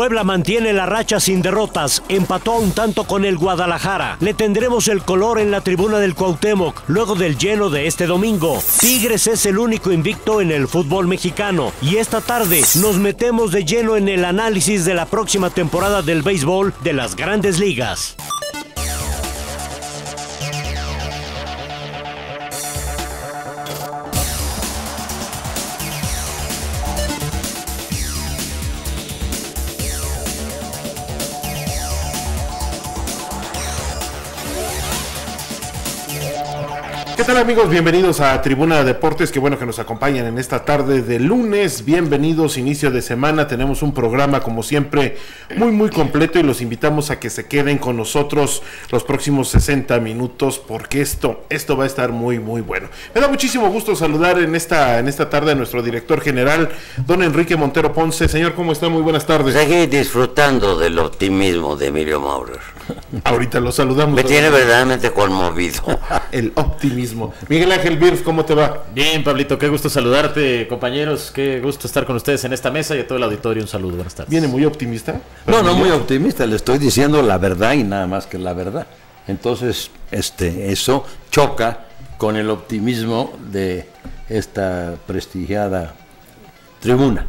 Puebla mantiene la racha sin derrotas, empató un tanto con el Guadalajara. Le tendremos el color en la tribuna del Cuauhtémoc luego del lleno de este domingo. Tigres es el único invicto en el fútbol mexicano y esta tarde nos metemos de lleno en el análisis de la próxima temporada del béisbol de las grandes ligas. Tal amigos? Bienvenidos a Tribuna Deportes, qué bueno que nos acompañan en esta tarde de lunes, bienvenidos, inicio de semana, tenemos un programa como siempre muy muy completo y los invitamos a que se queden con nosotros los próximos 60 minutos porque esto, esto va a estar muy muy bueno. Me da muchísimo gusto saludar en esta, en esta tarde a nuestro director general, don Enrique Montero Ponce. Señor, ¿cómo está? Muy buenas tardes. Seguí disfrutando del optimismo de Emilio Maurer. Ahorita lo saludamos. Me tiene verdaderamente conmovido. El optimismo. Miguel Ángel Birf, ¿cómo te va? Bien, Pablito, qué gusto saludarte, compañeros. Qué gusto estar con ustedes en esta mesa y a todo el auditorio un saludo. Buenas tardes. ¿Viene muy optimista? No, no muy optimista, le estoy diciendo la verdad y nada más que la verdad. Entonces, este, eso choca con el optimismo de esta prestigiada tribuna.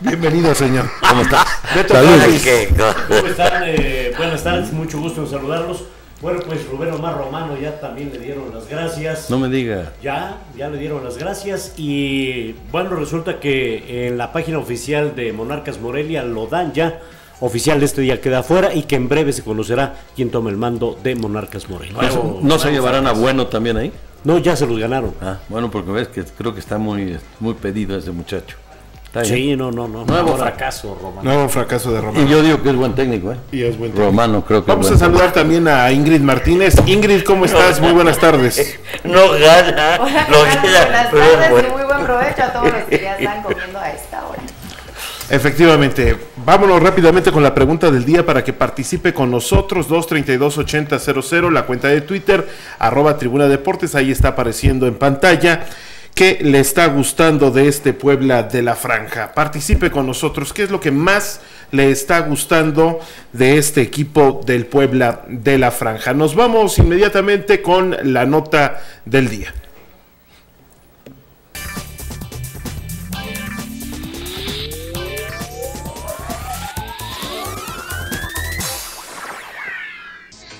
Bienvenido, señor. ¿Cómo estás? Beto ¿Cómo están? Eh, buenas tardes, mucho gusto en saludarlos. Bueno, pues Rubén Omar Romano ya también le dieron las gracias. No me diga. Ya, ya le dieron las gracias y bueno, resulta que en la página oficial de Monarcas Morelia lo dan ya. Oficial de este día queda afuera y que en breve se conocerá quién toma el mando de Monarcas Morelia. ¿No se llevarán a bueno también ahí? No, ya se los ganaron. Ah, bueno, porque ves que creo que está muy, muy pedido ese muchacho. Sí, no, no, no. Nuevo Ahora- fracaso, Román. Nuevo fracaso de Romano. Y yo digo que es buen técnico, ¿eh? Y es buen técnico. Romano, creo que Vamos es a saludar también a Ingrid Martínez. Ingrid, ¿cómo estás? Muy buenas tardes. No gana, Hola, lo ¿qué tal? queda, Buenas tardes bueno. y muy buen provecho a todos los que ya están comiendo a esta hora. Efectivamente. Vámonos rápidamente con la pregunta del día para que participe con nosotros. 232-8000, la cuenta de Twitter, arroba Tribuna Deportes. Ahí está apareciendo en pantalla. ¿Qué le está gustando de este Puebla de la Franja? Participe con nosotros. ¿Qué es lo que más le está gustando de este equipo del Puebla de la Franja? Nos vamos inmediatamente con la nota del día.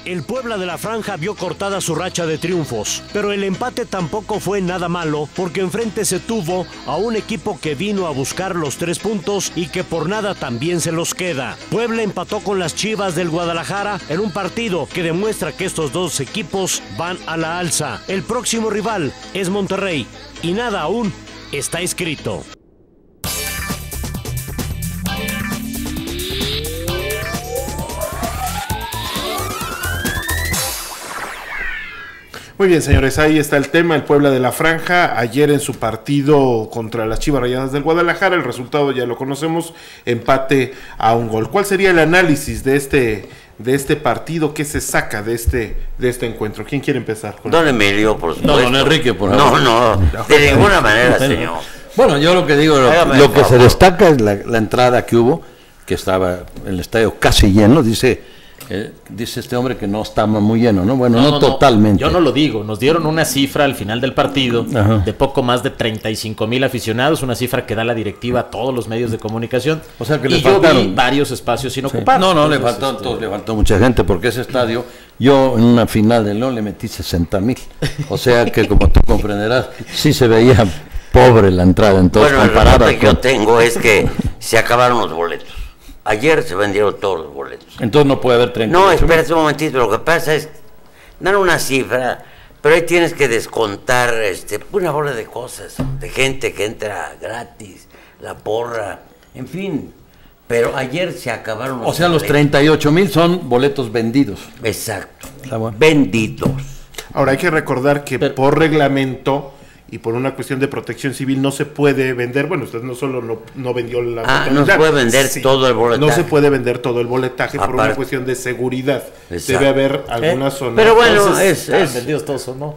El Puebla de la Franja vio cortada su racha de triunfos, pero el empate tampoco fue nada malo porque enfrente se tuvo a un equipo que vino a buscar los tres puntos y que por nada también se los queda. Puebla empató con las Chivas del Guadalajara en un partido que demuestra que estos dos equipos van a la alza. El próximo rival es Monterrey y nada aún está escrito. Muy bien, señores, ahí está el tema, el Puebla de la Franja, ayer en su partido contra las Chivas Rayadas del Guadalajara, el resultado ya lo conocemos, empate a un gol. ¿Cuál sería el análisis de este de este partido que se saca de este de este encuentro? ¿Quién quiere empezar? con- Don Emilio, por supuesto. don Enrique, por No, favor. no, de ninguna manera, señor. Bueno, yo lo que digo, lo, que se destaca es la, la entrada que hubo, que estaba el estadio casi lleno, dice eh, dice este hombre que no estaba muy lleno, ¿no? Bueno, no, totalmente. Yo no lo digo. Nos dieron una cifra al final del partido Ajá. de poco más de 35 mil aficionados, una cifra que da la directiva a todos los medios de comunicación. O sea, que y le yo vi faltaron. varios espacios sin Sí. ocupar. No, no, le faltó, este, le faltó mucha gente, porque ese estadio, yo en una final del León le metí 60 mil. O sea que, como tú comprenderás, sí se veía pobre la entrada, entonces Bueno, comparada reporte que yo tengo es que se acabaron los boletos. Ayer se vendieron todos los boletos. Entonces no puede haber 30. No, espérate un momentito. Lo que pasa es, dan una cifra, pero ahí tienes que descontar este, una bola de cosas, de gente que entra gratis, la porra, en fin. Pero ayer se acabaron O sea, los boletos. 38 mil son boletos vendidos. Exacto. Está bueno. Vendidos. Ahora hay que recordar que Pero- por reglamento y por una cuestión de protección civil no se puede vender, bueno, usted no solo no, no vendió la Ah, no se puede vender todo el boletaje. No se puede vender todo el boletaje por una cuestión de seguridad. Exacto. Debe haber alguna ¿eh? zona. Pero bueno, Entonces, es, ¿estaban es- vendidos todos o no?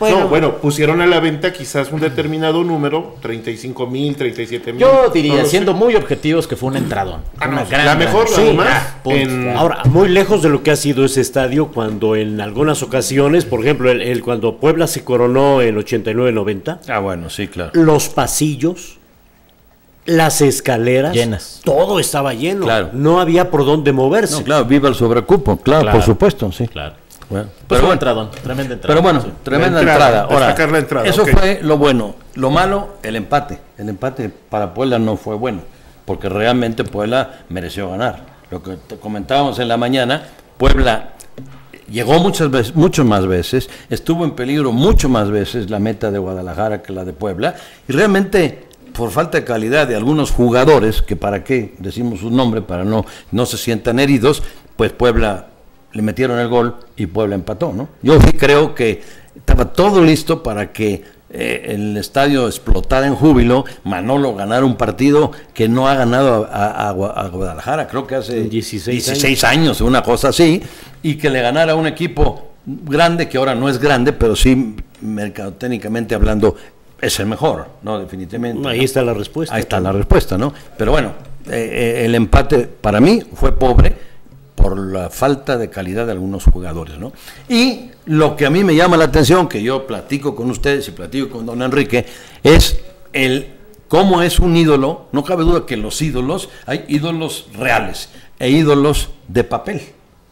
No, bueno, pusieron a la venta quizás un determinado número, 35 mil, 37 mil. Yo diría, siendo muy objetivos, que fue un entradón. Ah, una no, gran, la mejor, gran- punto. en- Ahora, muy lejos de lo que ha sido ese estadio cuando en algunas ocasiones, por ejemplo, el, el- cuando Puebla se coronó en 89-90, Ah, bueno, sí, claro. los pasillos, las escaleras, Llenas. todo estaba lleno. Claro. No había por dónde moverse. No, claro, viva el sobrecupo, claro, Claro. por supuesto, sí. Claro. Bueno, Pues pero fue bueno, entradón, tremenda entrada. Pero bueno, sí. tremenda La entrada, entrada. Ahora, destacar la entrada, eso fue lo bueno. Lo malo, el empate. El empate para Puebla no fue bueno, porque realmente Puebla mereció ganar. Lo que te comentábamos en la mañana, Puebla llegó muchas veces, mucho más veces, estuvo en peligro mucho más veces la meta de Guadalajara que la de Puebla, y realmente por falta de calidad de algunos jugadores, que para qué decimos su nombre, para no, no se sientan heridos, pues Puebla le metieron el gol y Puebla empató, ¿no? Yo sí creo que estaba todo listo para que eh, el estadio explotara en júbilo, Manolo ganara un partido que no ha ganado a, a- a Gua- a Guadalajara, creo que hace 16 16 años, una cosa así, y que le ganara a un equipo grande, que ahora no es grande, pero sí, mercadotécnicamente hablando, es el mejor, ¿no? Definitivamente. Ahí ¿no? está la respuesta. Ahí está la respuesta, ¿no? Pero bueno, eh, eh, el empate para mí fue pobre por la falta de calidad de algunos jugadores, ¿no? Y lo que a mí me llama la atención, que yo platico con ustedes y platico con don Enrique, es el cómo es un ídolo, no cabe duda que los ídolos, hay ídolos reales e ídolos de papel,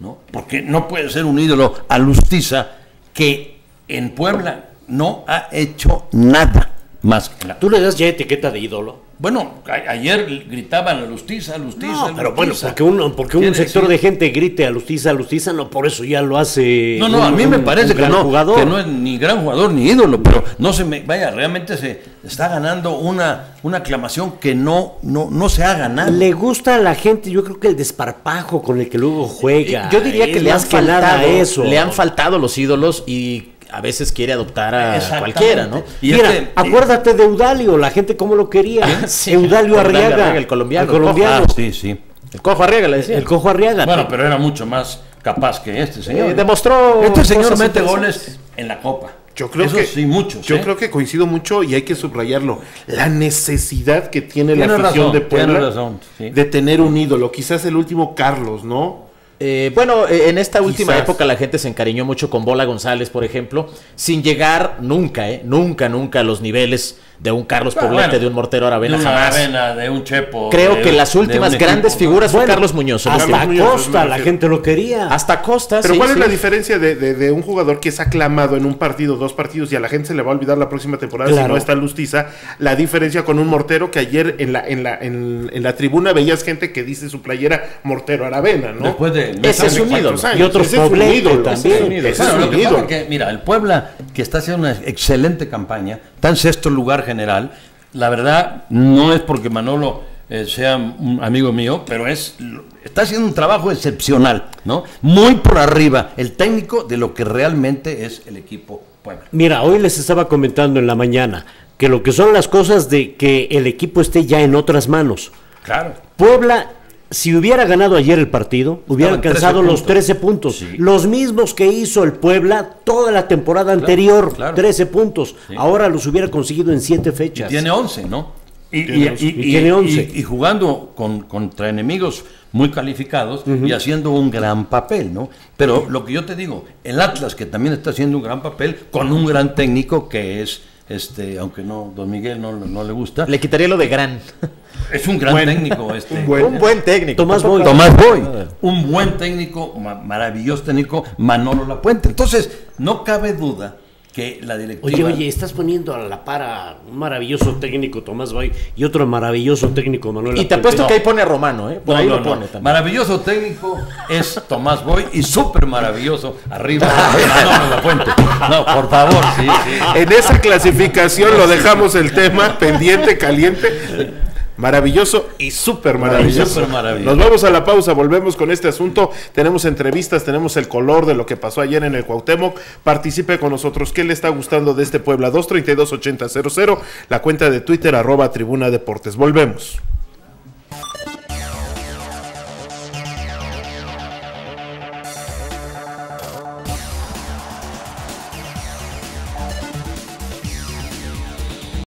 ¿no? Porque no puede ser un ídolo alustiza que en Puebla no ha hecho nada más que la Tú le das ya etiqueta de ídolo. bueno, a- ayer gritaban a Lustiza, Lustiza, No, pero bueno, porque un, porque un sector decir- de gente grite a Lustiza, a Lustiza, no por eso ya lo hace. No, no, un- a mí me parece que gran no, jugador. que no es ni gran jugador ni ídolo, pero no se me, vaya, realmente se está ganando una, una aclamación que no, no, no se ha ganado. Le gusta a la gente, yo creo que el desparpajo con el que luego juega. Yo diría que Es le han faltado eso. Le han faltado los ídolos y a veces quiere adoptar a cualquiera, ¿no? Y Mira, este- acuérdate de Eudalio, la gente cómo lo quería. Sí. Eudalio Arriaga, Arriaga, el colombiano. El colombiano. Ah, sí, sí. El cojo Arriaga le decía. El cojo Arriaga. Bueno, pero era mucho más capaz que este señor. Eh, demostró Este señor mete goles en la copa. Yo creo Eso que sí, muchos. Yo ¿eh? creo que coincido mucho y hay que subrayarlo. La necesidad que tiene la afición razón, de Puebla razón, sí. de tener un ídolo. Quizás el último Carlos, ¿no? Eh, bueno, eh, en esta última Quizás. época la gente se encariñó mucho con Bola González, por ejemplo, sin llegar nunca, eh, nunca, nunca a los niveles de un Carlos Bueno, Poblete, bueno, de un Mortero Aravena, de una jamás. Aravena, de un Chepo. Creo de- que las últimas grandes equipo. figuras fue Bueno, Carlos Muñoz. Hasta. Muñoz, Costa, la gente lo quería. Hasta Costa, Pero sí, ¿cuál es la diferencia de, de- de un jugador que es aclamado en un partido, dos partidos y a la gente se le va a olvidar la próxima temporada si no está Lustiza? La diferencia con un Mortero que ayer en la, en la, en, en la tribuna veías gente que dice su playera Mortero Aravena, ¿no? Después de Ese es un ¿Cuántos ídolo. años? Y otros Ese es un Poblete ídolo, también. es un ídolo, mira, el Puebla, que está haciendo una excelente campaña, está en sexto lugar general, la verdad no es porque Manolo eh, sea un amigo mío, pero es está haciendo un trabajo excepcional, ¿no? Muy por arriba el técnico de lo que realmente es el equipo Puebla. Mira, hoy les estaba comentando en la mañana que lo que son las cosas de que el equipo esté ya en otras manos. Claro. Puebla, si hubiera ganado ayer el partido, hubiera en 13 alcanzado los puntos. 13 puntos. Sí. Los mismos que hizo el Puebla toda la temporada anterior, claro. 13 puntos. Sí. Ahora los hubiera conseguido en 7 fechas. Tiene 11, ¿no? Y, Tiene y- 11. y- Y tiene 11. y- y jugando con, contra enemigos muy calificados y haciendo un gran papel, ¿no? Pero lo que yo te digo, el Atlas, que también está haciendo un gran papel, con un gran técnico que es, este, aunque no, don Miguel no, no le gusta, Le quitaría lo de gran. es un gran técnico. Este, un buen- Un buen técnico. Tomás Boy. Tomás Boy, un buen técnico, ma- maravilloso técnico, Manolo Lapuente. Entonces, no cabe duda que la directiva... Oye, oye, estás poniendo a la para un maravilloso técnico Tomás Boy y otro maravilloso técnico Manuel Y te apuesto No. que ahí pone a Romano, ¿eh? Por No, ahí no, lo no. pone también. Maravilloso técnico es Tomás Boy y súper maravilloso arriba. No, por favor, sí, sí. En esa clasificación lo dejamos el tema pendiente, caliente. Maravilloso y súper maravilloso. Maravilloso. Nos vamos a la pausa, volvemos con este asunto. Tenemos entrevistas, tenemos el color de lo que pasó ayer en el Cuauhtémoc. Participe con nosotros. ¿Qué le está gustando de este Puebla? 232-8000, la cuenta de Twitter, arroba Tribuna Deportes. Volvemos.